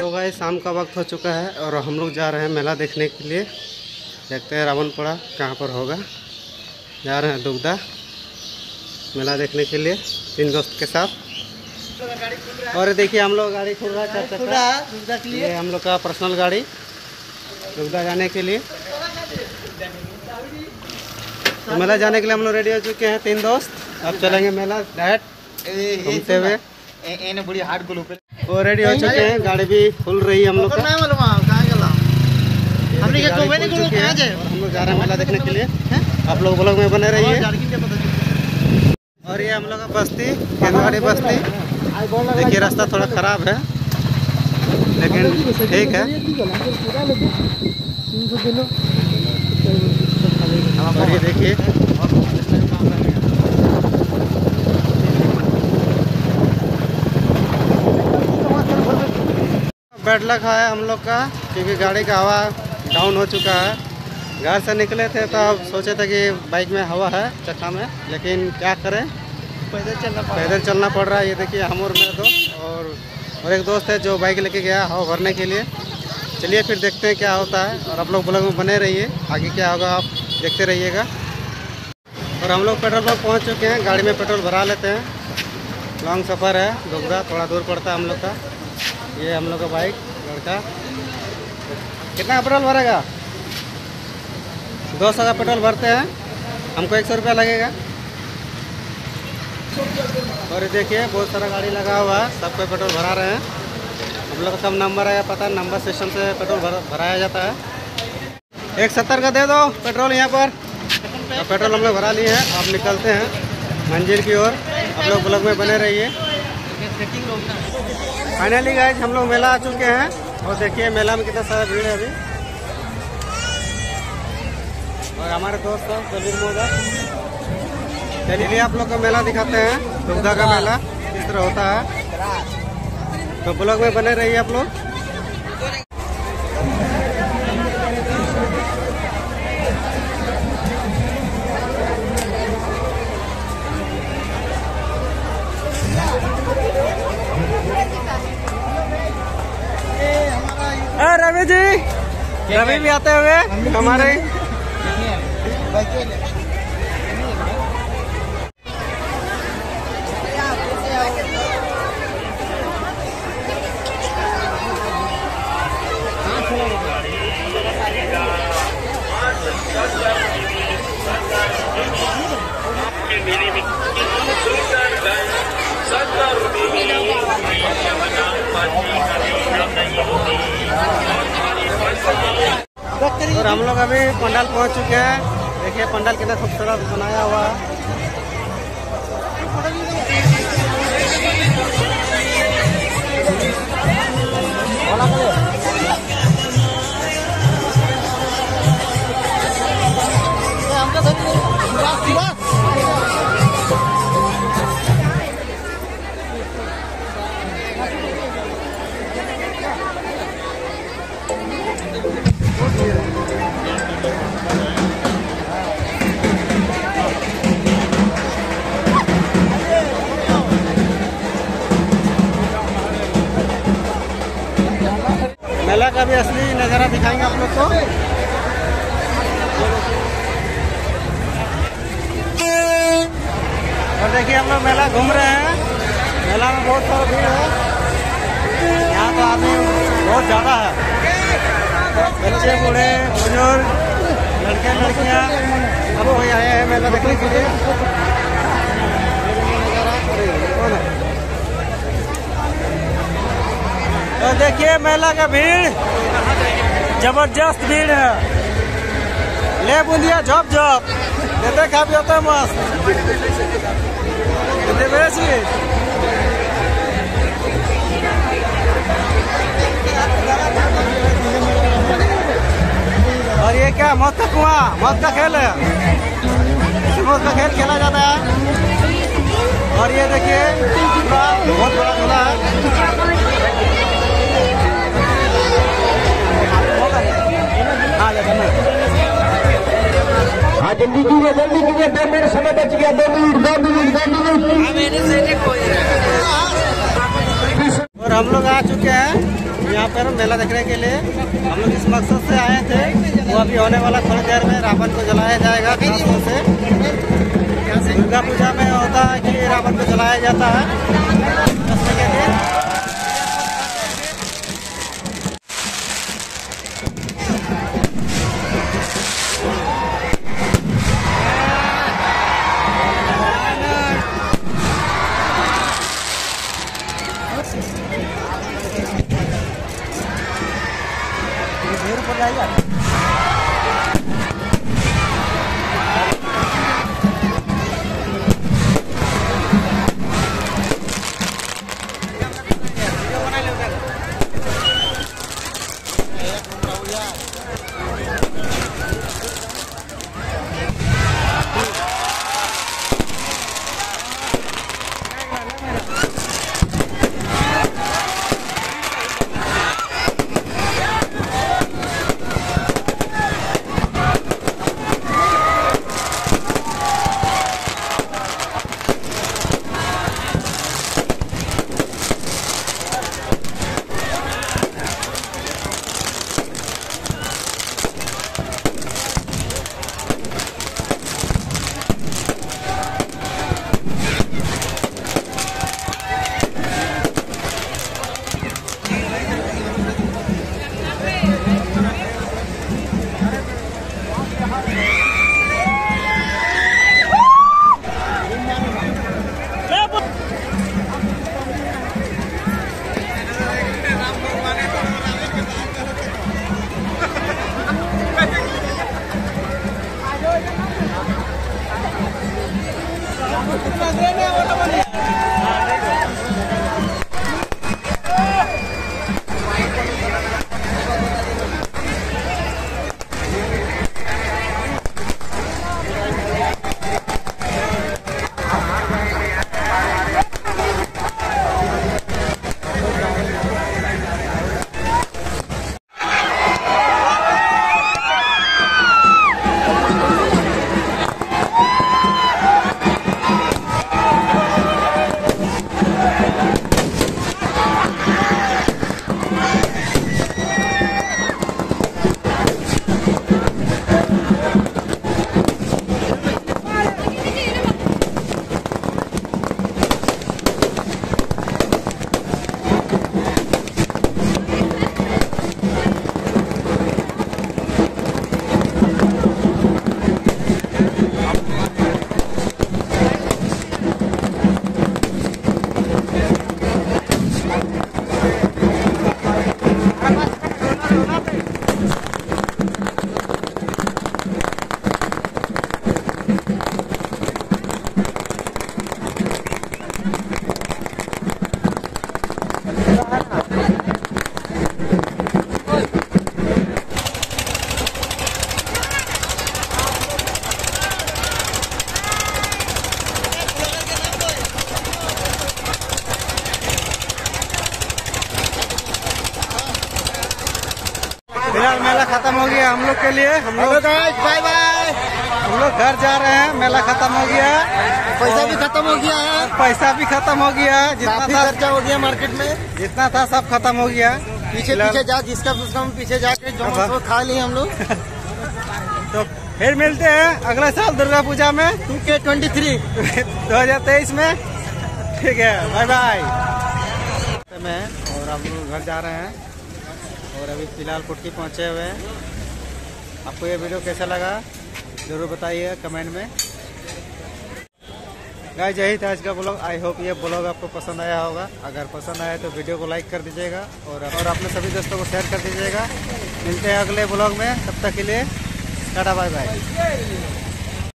तो भाई शाम का वक्त हो चुका है और हम लोग जा रहे हैं मेला देखने के लिए। देखते हैं रावणपुरा कहाँ पर होगा। जा रहे हैं दुग्धा मेला देखने के लिए तीन दोस्त के साथ। और देखिए हम लोग गाड़ी खुल रहा है चार चक्का हम लोग का पर्सनल गाड़ी दुग्धा जाने के लिए। तो मेला जाने के लिए हम लोग रेडी हो चुके हैं तीन दोस्त। अब चलेंगे मेला डायरेक्ट घूमते हुए। बड़ी हार्ड गोल वो रेडी हो चुके हैं गाड़ी भी खुल रही है हम लोग और हम लोग जा रहे हैं मेला देखने के लिए। आप लोग ब्लॉग में बने रहिए। और ये हम लोग का बस्ती केंदवाड़ी बस्ती। देखिए रास्ता थोड़ा खराब है लेकिन ठीक है। और ये देखिए। बैड लक है हम लोग का क्योंकि गाड़ी का हवा डाउन हो चुका है। घर से निकले थे तो अब सोचे थे कि बाइक में हवा है चक्का में लेकिन क्या करें? पैदल चलना पैदल चलना पड़ रहा है। ये देखिए हम और मेरे दोस्त और और एक दोस्त है जो बाइक लेके गया हवा भरने के लिए। चलिए फिर देखते हैं क्या होता है और आप लोग ब्लॉग में बने रहिए। आगे क्या होगा आप देखते रहिएगा। और हम लोग पेट्रोल पंप पहुँच चुके हैं। गाड़ी में पेट्रोल भरा लेते हैं। लॉन्ग सफ़र है। दुबदा थोड़ा दूर पड़ता है हम लोग का। ये हम लोग का बाइक लड़का। कितना पेट्रोल भरेगा? दो सौ का पेट्रोल भरते हैं। हमको एक सौ रुपया लगेगा। और देखिए बहुत सारा गाड़ी लगा हुआ है। सब कोई पेट्रोल भरा रहे हैं। हम लोग का कब नंबर है पता नंबर सिस्टम से पेट्रोल भर, भराया जाता है। एक सत्तर का दे दो, पेट्रोल यहाँ पर। और पेट्रोल हम लोग भरा लिए हैं अब निकलते हैं मंजिल की ओर। आप लोग ब्लॉग में बने रहिए। फाइनली गाइज़ हम लोग मेला आ चुके हैं। और देखिए, मेला में कितना सारा भीड़ है अभी। और हमारे दोस्त हैं मोदक चलिए आप लोग को मेला दिखाते हैं। दुग्धा का मेला, किस तरह होता है। तो ब्लॉग में बने रहिए आप लोग। अ, रवि जी रवि भी आते हुए? हमारे? और हम लोग अभी पंडाल पहुँच चुके हैं। देखिए पंडाल कितना खूबसूरत बनाया हुआ है। का भी असली नज़ारा दिखाएँगे आप लोग को। और देखिए, हम लोग मेला घूम रहे हैं। मेला में बहुत सारा भीड़ है। यहाँ तो आदमी बहुत ज़्यादा है। बच्चे, बूढ़े, बुज़ुर्ग, लड़के, लड़कियाँ सब कोई आए हैं मेला देखने के लिए। तो देखिए, मेला का भीड़, ज़बरदस्त भीड़ है। ले बूंदिया, झप झप। देते खा भी होता है मस्त। और ये क्या मौत का कुआँ मौत का खेल है। मौत का खेल खेला जाता है। और ये देखिए, बहुत बड़ा झूला है। हाँ जल्दी कीजिए जल्दी कीजिए दो मिनट समय बच गया दो मिनट दो मिनट दो मिनट और हम लोग आ चुके हैं। यहाँ पर मेला देखने के लिए। हम लोग इस मकसद से आए थे। वो अभी होने वाला थोड़ी देर में रावण को जलाया जाएगा से। दुर्गा पूजा में होता है कि रावण को जलाया जाता है। फ़िलहाल मेला खत्म हो गया हम लोग के लिए। हम लोग बाय बाय हम लोग घर जा रहे हैं मेला खत्म हो गया। पैसा भी खत्म हो गया है। पैसा भी खत्म हो गया जितना था खर्चा हो गया मार्केट में। जितना था सब खत्म हो गया। पीछे पीछे जा जिसका उसका पीछे जाके जो खा लिए हम लोग। तो फिर मिलते हैं अगले साल दुर्गा पूजा में। टू के ट्वेंटी थ्री। 2023 में। ठीक है बाय बाय में और हम लोग घर जा रहे हैं। और अभी फ़िलहाल कुटकी पहुँचे हुए हैं। आपको ये वीडियो कैसा लगा, ज़रूर बताइए कमेंट में। गाइस, यही था आज का ब्लॉग। आई होप ये ब्लॉग आपको पसंद आया होगा। अगर पसंद आया तो वीडियो को लाइक कर दीजिएगा और और अपने सभी दोस्तों को शेयर कर दीजिएगा। मिलते हैं अगले ब्लॉग में। तब तक के लिए टाटा बाय बाय